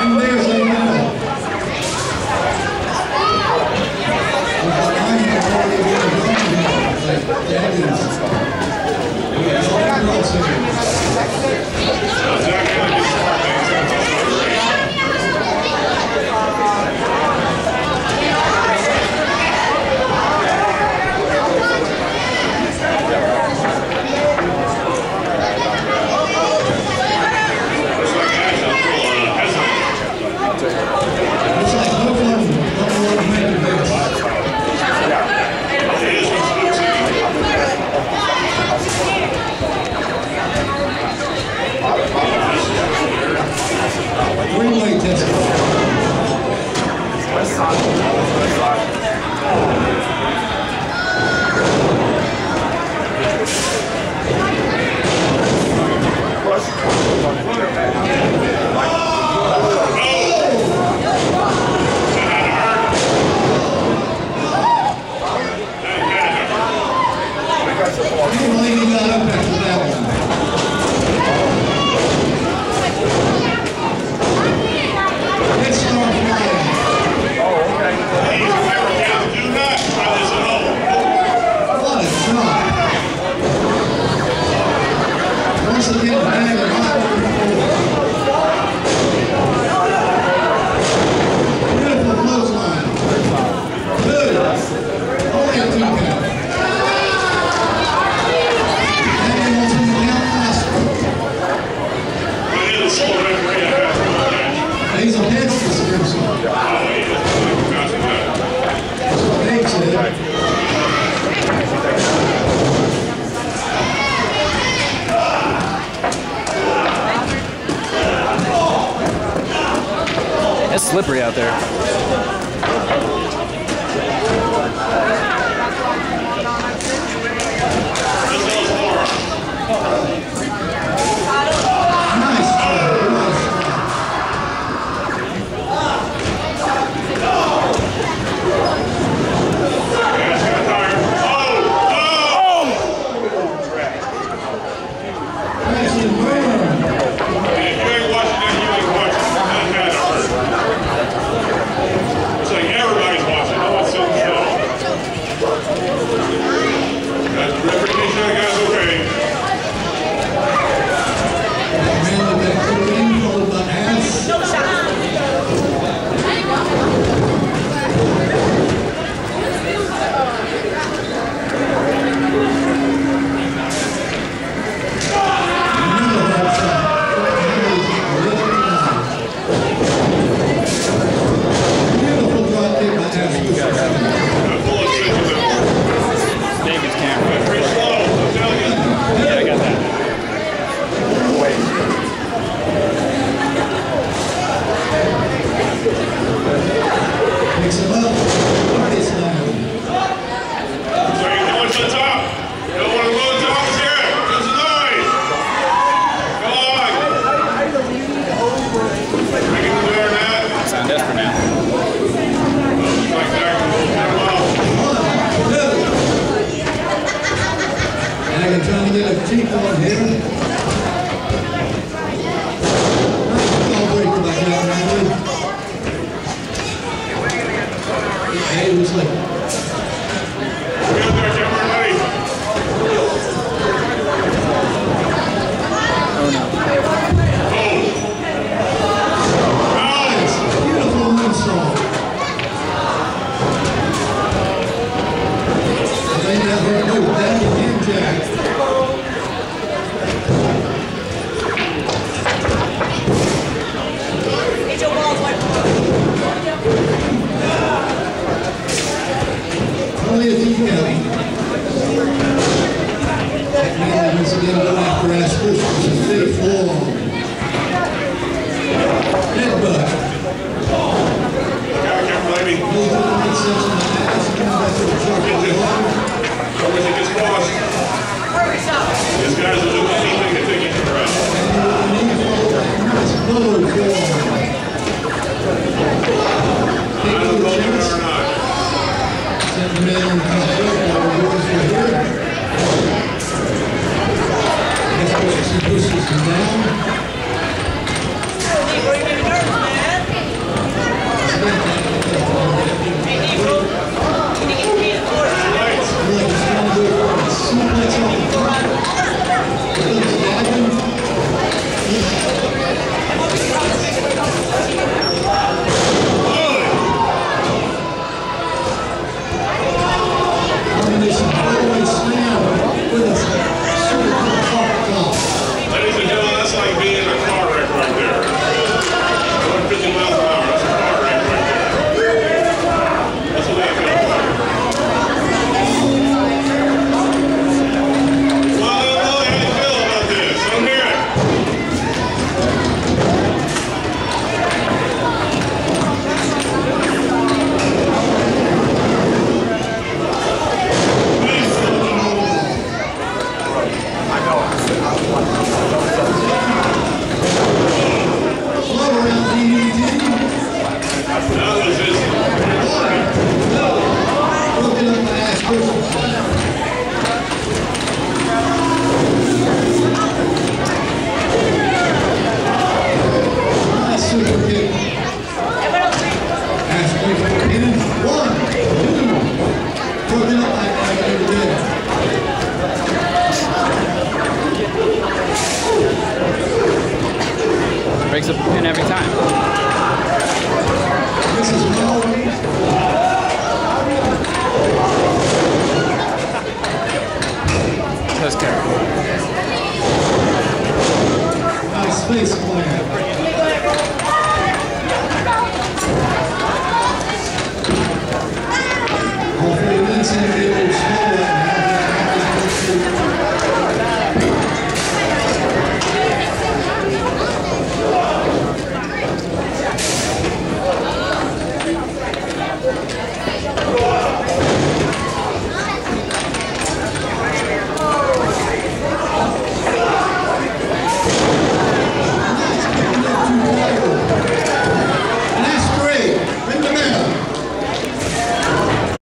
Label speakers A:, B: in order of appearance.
A: Amém. Up after that.
B: It's slippery out there.
A: Barreiro.
C: breaks it in every
D: time. That's
A: Nice.